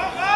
Go, go, go!